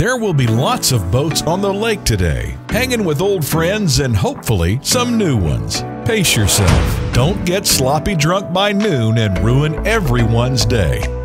There will be lots of boats on the lake today, hanging with old friends and hopefully some new ones. Pace yourself. Don't get sloppy drunk by noon and ruin everyone's day.